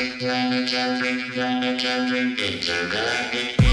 Intergalactic, intergalactic, intergalactic.